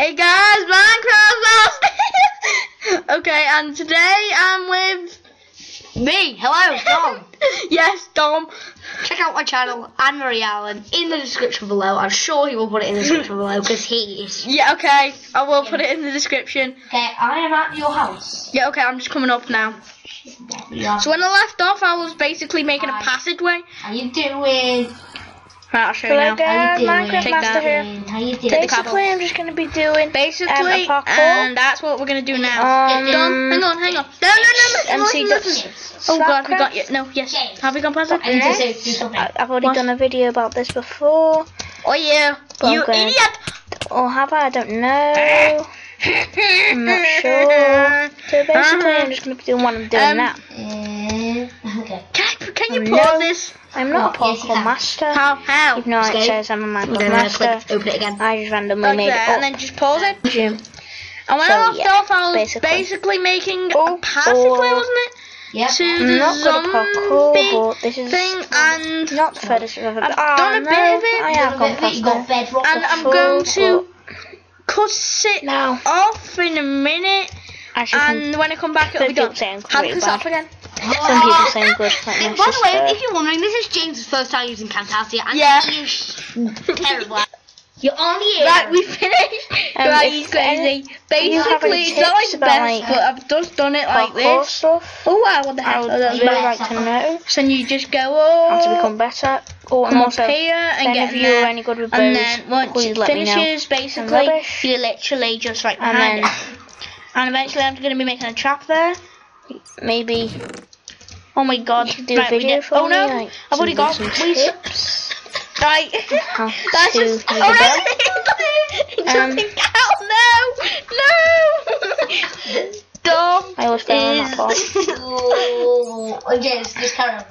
Hey guys, Minecraft Master. okay, and today I'm with Me, hello, Dom. yes, Dom. Check out my channel, Anne Marie Allen, in the description below. I'm sure he will put it in the description below because he is. Yeah, okay, I will put it in the description. Okay, I am at your house. Yeah, okay, I'm just coming up now. Yeah. So when I left off, I was basically making a passageway. How you doing? Right, I'll show you Hello now. How you guys, doing? Minecraft Take Master that. here. How you doing? Basically, I'm just going to be doing Basically, um, a parkour. and that's what we're gonna do now. Um, Dom, hang on, hang on. No, no, no, no. MC listen, listen. Oh god, we got you. No, yes. James. Have we gone past I it? need to say do something. I- I've already What? done a video about this before, Oh yeah. But You gonna- idiot. or have I? I don't know. I'm not sure. So basically, I'm just going to be doing what I'm doing Um, now. Uh, okay. Can, I, can you Oh, pause no. this? I'm not a Well, yes, you parkour can. master. How? How? Even though it says I'm a I'm Minecraft gonna master, click open it again. I just randomly Like made that, it and then just pause it. Zoom. And when So, I left yeah, off, I was basically. basically making Oh, a passageway, oh. wasn't it? Yep. To I'm the not good at parkour, zombie but this is thing, and not the furthest I've ever I've oh, done a no, bit of it. I have got gone a bit- past you got bedrock. and I'm going to cut it No. off in a minute. And when I come back, it'll be some done. people say I'm How really does off bad. again? Some people say I'm good. Like my By the way, if you're wondering, this is James's first time using Camtasia, and Yeah. he is terrible. You're on the air. Right, we finished. Um, right, if he's crazy. any- you have Basically, it's not like the best, like, but I've just done it like this. stuff, Oh wow, what the I heck? would Oh, that's really bad. like to know So you just go how to become better. Oh, and come up also, here and if get any you are there. any good with And then once please it let me know. finishes, basically, rubbish. you literally just right behind And then- it. And eventually I'm going to be making a trap there. Maybe Oh my god. do right, video for Oh me, no, like, I've already got we tips. Right. That's just. Oh no! Um, out! No! No! Dom I always fail on that part. James, just carry on.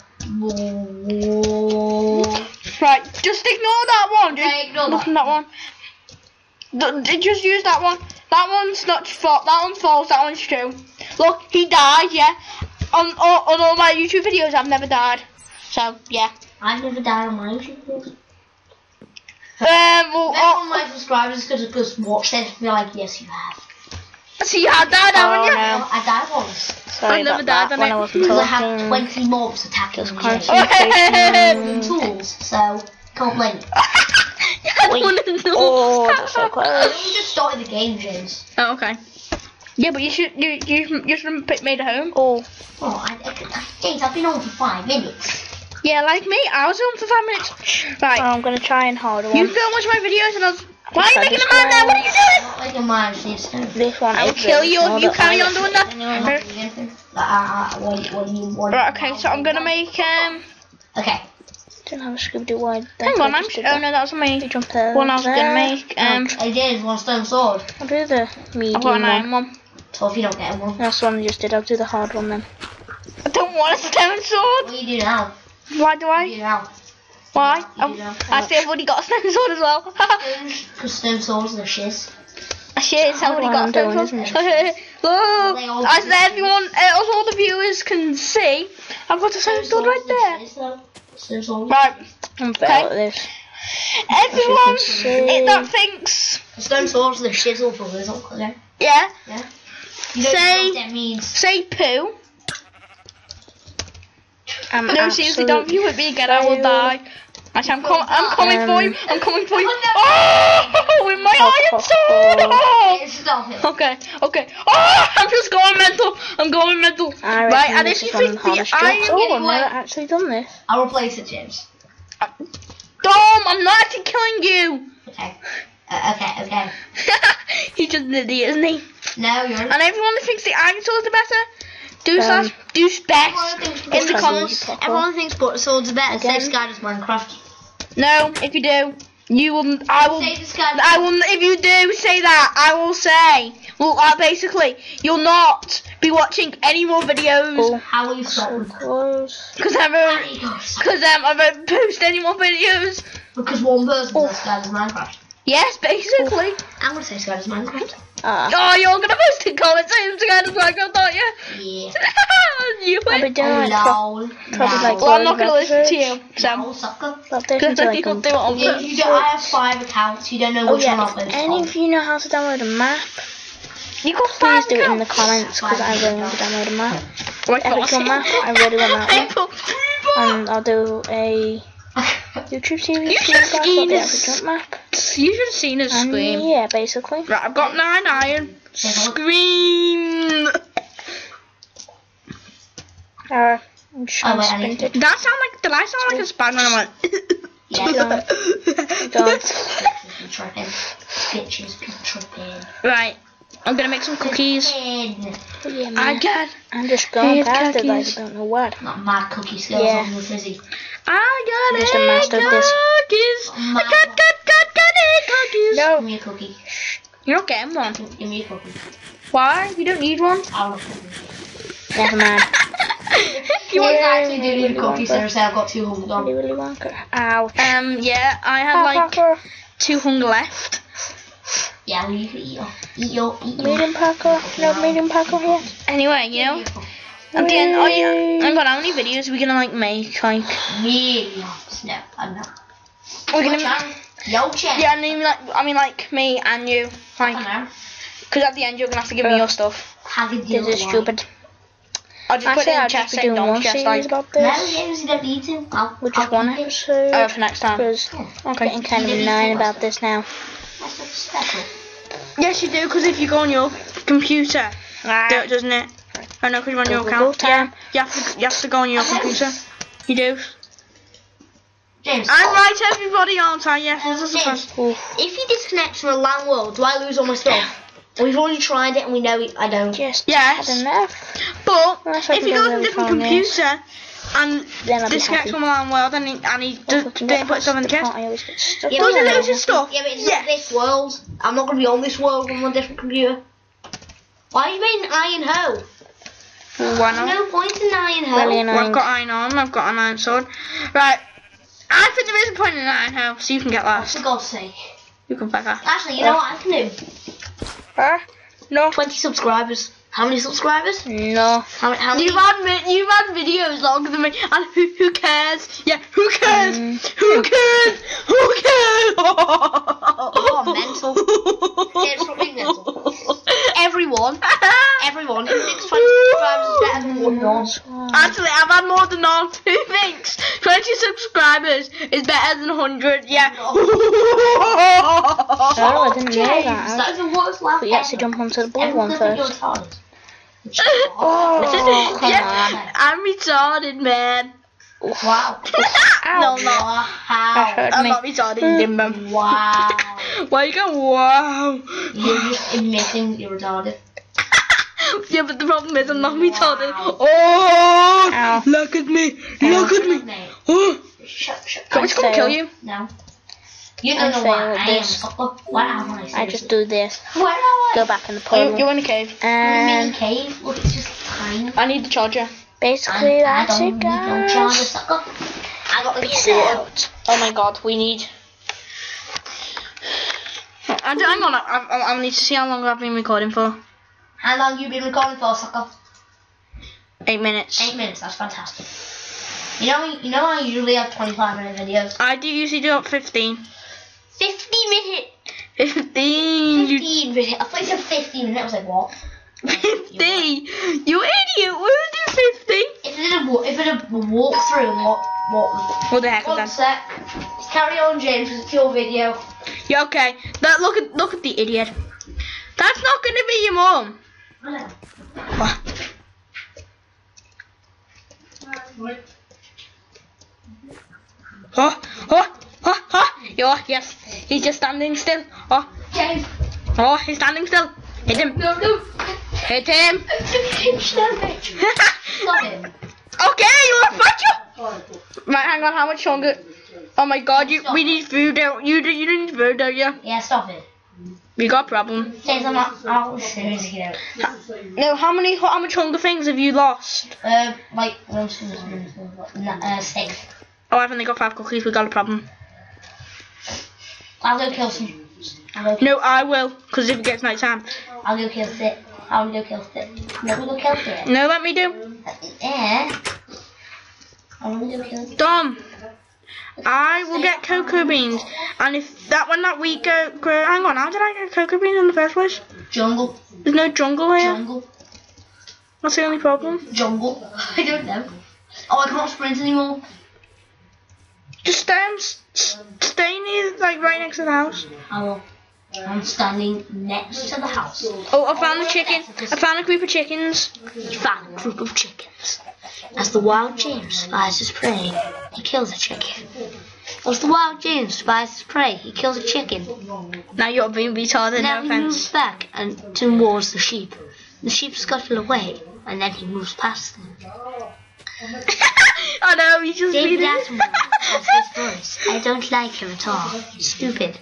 right, just ignore that one. Just Okay, ignore that. that one. Just use that one. That one's not false. That one's false. That one's true. Look, he died. Yeah. On all, on all my YouTube videos, I've never died. So yeah. I've never died on my YouTube videos. Um. Well, Then oh, one of my subscribers could just watch this and be like, yes, you have. see, I died, haven't Oh, you? no. I died once. Sorry I've never about died on that when it. I wasn't Because I had 20 mobs attacking Just me. concentration. And tools, so can't blame you. You had Wait. one of those. Oh, that's so I close. only just started the game, James. Oh, okay. Yeah, but you should you you you should have picked- made a home. Oh, Oh, I, I, James, I've been on for five minutes. Yeah, like me. I was on for five minutes. Right. I'm gonna try and hold you one. film watch my videos and I was. Why are you making a man there? What are you doing? Not like a mine, just This one I will is kill really you if you don't carry on doing that. I'm not doing anything. Like, what, what do you want? Right. Okay. So I'm gonna make um. Okay. Don't have a Scooby-Doo wide. Hang on. I'm. Oh no, that was my Jump there. one I was gonna make. Um. Hey, James, want a stone sword? I'll do the medium I've one. Iron one. So if you don't get one, That's the one I just did. I'll do the hard one then. I don't want a stone sword. what do you do now? Why do What do you I? do now? Why? Do you do now? Oh, I see I've already got a stone sword as well. Because stone swords are shiz. Shit, it's already what got I'm a stone doing, sword. Look, They as do. everyone, as all the viewers can see, I've got a stone sword right there. Stone. Right. I'm Okay. at this. Everyone it, that thinks, Stone swords are the shizzle for Lizzle, okay? Yeah. Yeah, You don't Say- know what that means. say poo. I'm No, seriously, don't absolute view it me again, I will die. Actually, I'm, com- I'm coming for you, Um, I'm coming for you. Oh, Oh, with my iron sword! oh. Stop it. Okay, okay. Oh, I'm just going mental. I'm going mental. I right, and this if you is think the the hardest iron... Oh, I've never actually done this. I'll replace it, James. Dom, I'm not actually killing you. Okay. Uh, okay, okay. He's just an idiot, isn't he? No, you're And everyone that thinks the iron swords are better, do Um, slash do Everyone best thinks in the Butter comments. swords. Everyone thinks butter swords are better. Again? Save Sky does Minecraft. No, if you do, you will. I will. Save the Sky. I will. If you do say that, I will say. Well, uh, basically, you'll not be watching any more videos Oh, How will you stop so close. because I'm There a, you because um, I won't post any more videos. Because one person says Sky does Minecraft. Yes, basically. I'm gonna say Sky does Minecraft. Ah, Oh, you're gonna post in comments again as well, don't you? Yeah. you I'll be it. doing it Oh, pro- probably no. like Well, I'm not gonna listen to you, Sam. No, sucker. Because until I like think I'll a- do it on You, you don't, I have five accounts. You don't know Oh which one yeah, I'll if post any of you know how to download a map, You got please five do it in the comments because I really want to download a map. Like Epic Jump map, I really want that one. People. And I'll do a YouTube series for you guys about seen the this. Epic Jump map. You should have seen us And scream. yeah, basically. Right, I've got nine iron. Scream. Uh, I'm just Oh, trying wait, I need sprint it. Did that sound like? Did I sound like a spider when I went? Yeah. Don't. People tripping. Bitches, people tripping. right, I'm gonna make some cookies. Tripping. But yeah, I man, got, I'm just going Hate past it like. I don't know what. Not mad cookie skills Yeah. on the fizzy. I got Just a egg master of this. cookies. I got, got, got, got egg cookies. Give No. me a cookie. You're not getting one. Give me a cookie. Why? You don't need one. I want a cookie. Never mind. you I want? actually do need a cookie, yeah. seriously, I've got two hundred Willy on. Willy Wonka. Ouch. Um, yeah, I had Half like Packer, two hunger left. Yeah, well, you can eat your, eat your, eat your. medium Packer. No, medium Packer here. Anyway, you know, at the end, oh yeah, I got how many videos are we gonna like make? Like, Millions. No, I'm not. we're Yo, gonna. Chan. Yo, Chan. Yeah, I mean like, I mean like me and you, I like, know. because at the end you're gonna have to give me Uh, your stuff. Have a deal This is stupid. I'll just put Actually, it in I'll chest just be saying one don't chest series like, about No, this. James, you don't need to. I'll, With I'll just one keep it. episode. uh, for next time. Because I'm getting kind of annoying about this now. That's what's special. Yes, you do, because if you go on your computer, do it, doesn't it? I know, because you're on your Google account. Yeah, you have to, you have to go on your computer. You do. James. I'm right, everybody on time. Yes, this is James, if he disconnects from a LAN world, do I lose all my stuff? We've already tried it and we know it, I don't. Just Yes. had enough. But Unless if can he go goes on a different far on computer and Then I'll be disconnects happy. from around world and he, and he If does, we can doesn't put stuff in the past chest, I always get stuck. Yeah, in but doesn't there. lose his stuff. Yeah, but it's Yes. not this world. I'm not going to be on this world on a different computer. Why are you made an iron hoe? Why There's not? no point in iron hoe. Really Well, I've got iron arm, I've got an iron sword. Right. I think there is a point in iron house, so you can get last. For last. God's sake. You can back off. Actually, you know what I can do? Huh? No. 20 subscribers. How many subscribers? No. How, how many? You've had vi- you've had videos longer than me, and who, who cares? Yeah, who cares? Mm. Who cares? Who cares? You're mental. It's fucking mental. Everyone, everyone who thinks 20 subscribers is better than one none. Actually, I've had more than all. Who thinks 20 subscribers is better than 100? Yeah. Oh, I didn't know that. that is the worst laugh But you have to jump onto the blue Everyone one thinks you're first. retarded. Oh, come yeah, I'm retarded, man. Wow. No, no. That Wow. hurt I'm me. not retarded, Dimmer. Wow. Why you go, wow? You're just admitting you're retarded. Yeah, but the problem is I'm not retarded. Wow. Oh, Ow. look at me. Look at me. Oh, Shut, shut. can we I come kill you? No. You don't know what failed I am. this. sucker. What am I? I just do this. What am I? Go back in the pool. portal. you're in a cave. I'm in a cave. Look, it's just tiny. I need the charger. Basically, I that's it, need no charger, guys. sucker. I got the Peace out. Oh my god, we need. I, hang on, I, I, I need to see how long I've been recording for. How long you been recording for, sucker? Eight minutes. Eight minutes. That's fantastic. You know, you know, I usually have 25 minute videos. I do usually do up 15. 50 minute. 15. You, 15 minute. I thought you said 15 minutes. I was like, what? 50. You idiot. We'll do 50. If it did a, if it did a walk through, what, what? What the heck is One that? sec. Carry on, James. It's your video. Yeah, okay. That look at look at the idiot. That's not gonna be your mom. What? Oh, oh, oh, oh. Yo, yes. He's just standing still. Oh, James. oh, he's standing still. Hit him. No, no. Hit him. Stop it. Stop okay, you want to fight you? Right, hang on. How much longer? Oh my God, you we need food. Don't you? You need food, don't you? Yeah, stop it. We got a problem. James, I'm not. Serious. No, how many? How much hunger things have you lost? Uh, like, no, uh, six. Oh, I've only got five cookies. We got a problem. I'll go kill some. I'll go kill No, I will, because if it gets night time. I'll go kill Sit. I'll go kill Sit. No, we'll go kill Sit. No, let me do. Yeah. I want to Sit. Dom. I will get cocoa beans, and if that one that we go grow, hang on, how did I get cocoa beans in the first place? Jungle. There's no jungle here. Jungle. That's the only problem. Jungle. I don't know. Oh, I can't sprint anymore. Just stay, um, s- stay near, like right next to the house. I will. I'm standing next to the house. Oh, I found the chicken. I found a group of chickens. He found a group of chickens. As the wild James spies his prey, he kills a chicken. As the wild James spies his prey, he kills a chicken. Now you're being retarded. now No he offense. moves back and towards the sheep. The sheep scuttle away, and then he moves past them. I know, you just David Attenborough has his voice. I don't like him at all. He's stupid.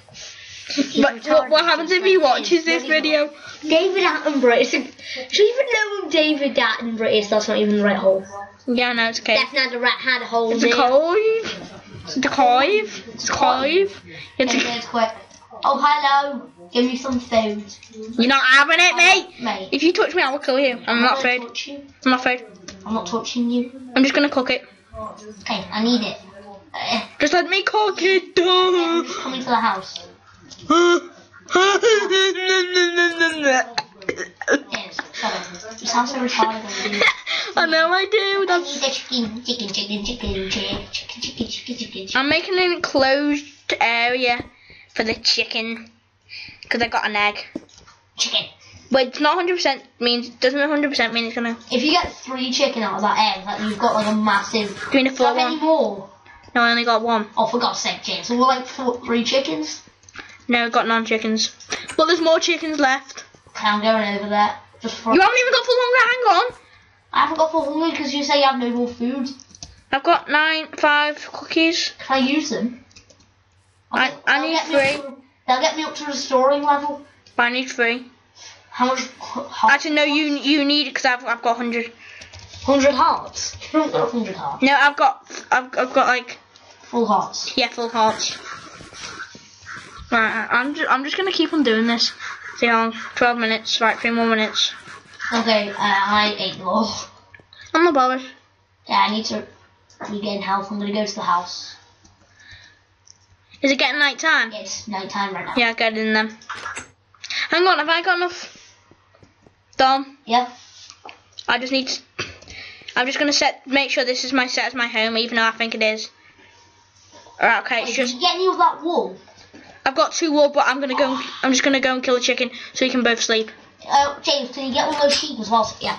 But what, what happens if he watches this video? David Attenborough is. A, do you even know who David Attenborough is? That's not even the right hole. Yeah, no, it's okay. Definitely rat had a hole It's a cove. It's a cove. It's a cove. It's a, quit. Oh, hello. Give me some food. you're not having it, mate. Mate. If you touch me, I will kill you. I'm not afraid. I'm not afraid. I'm not touching you. I'm just gonna cook it. Okay, I need it. Just let me cook it. I'm just coming to the house. I know I do. I'm making an enclosed area for the chicken because I got an egg. Chicken. But it's not 100% means doesn't 100% mean it's gonna. If you get three chicken out of that egg, like you've got like a massive. Do you mean a full one? Any more? No, I only got one. Oh, for God's sake, James! So we're like four, three chickens. No, I've got nine chickens. But there's more chickens left. Okay, I'm going over there. Just for. You haven't even got full hunger. Hang on. I haven't got full hungry because you say you have no more food. I've got nine, five cookies. Can I use them? I- I need three. to- They'll get me up to restoring level. But I need three. How much? How, Actually, no, you you need it because I've I've got hundred. Hundred hearts. You don't got hundred hearts. No, I've got I've I've got like Full hearts. yeah full hearts. Right, I'm just I'm just gonna keep on doing this. See how long? Twelve minutes. Right, three more minutes. Okay, uh, I ate more. I'm not bothered. Yeah, I need to regain health. I'm gonna go to the house. Is it getting night time? It's night time right now. Yeah, get in then. Hang on, have I got enough? Dom, Yeah. I just need. To, I'm just gonna set make sure this is my set as my home, even though I think it is. Alright, okay, it's Hey, did just you get any of that wool? I've got two wool, but I'm gonna go. and- I'm just gonna go and kill a chicken so we can both sleep. Uh, James, can you get one of those sheep as well? Yeah.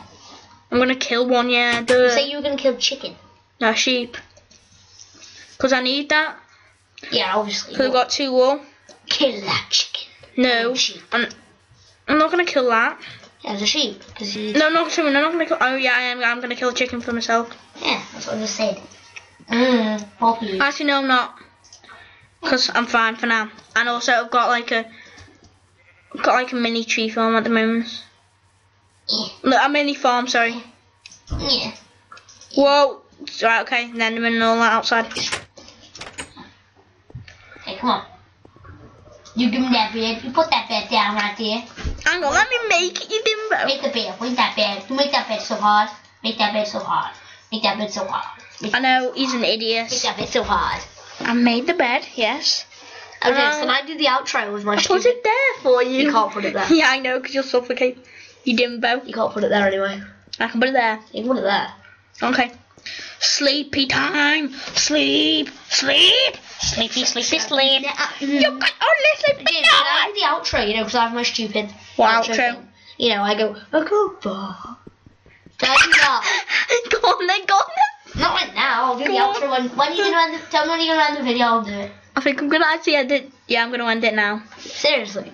I'm gonna kill one, yeah. You Duh. say you were gonna kill chicken. No sheep. Cause I need that. Yeah, obviously. Cause I've got two wool. Kill that chicken. No, Sheep. I'm, I'm not gonna kill that. Yeah, it's a sheep. Because you. No, not sorry, no, I'm not gonna kill. Oh yeah, I am. I'm gonna kill a chicken for myself. Yeah, that's what I just said. Mmm. Actually, no, I'm not. Cause I'm fine for now. And also, I've got like a, I've got like a mini tree farm at the moment. Yeah. No, a mini farm. Sorry. Yeah. Whoa. Right. Okay. And then I'm in all that outside. Hey, come on. You give me that bed. You put that bed down right there. Hang on. Let me make it, you dimbo. Make the bed. Make that bed. Make that bed so hard. Make that bed so hard. Make that bed so hard. Make, I know he's an idiot. make that bed so hard. I made the bed. Yes. Okay, Um, so I do the outro with my I put it there for you. You can't put it there. yeah, I know, because you'll suffocate. You dimbo. You can't put it there anyway. I can put it there. You can put it there. Okay. Sleepy time. Sleep. Sleep. Sleepy, sleepy, sleep. You got only sleepy James, can I do the outro, you know, because I have my stupid What outro? thing. You know, I go, a goodbye. Can I do that? go on then, go on then. Not now, I'll do the outro when, when you gonna end the, tell me when you're gonna end the video, I'll do it. I think I'm gonna actually end it. Yeah, I'm gonna end it now. Seriously.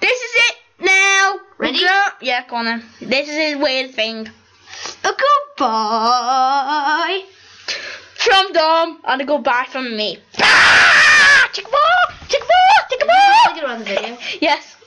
This is it now. Ready? Go. Yeah, go on then. This is his weird thing. A goodbye from Dom and a goodbye from me. Ah! Are end the video? Yes.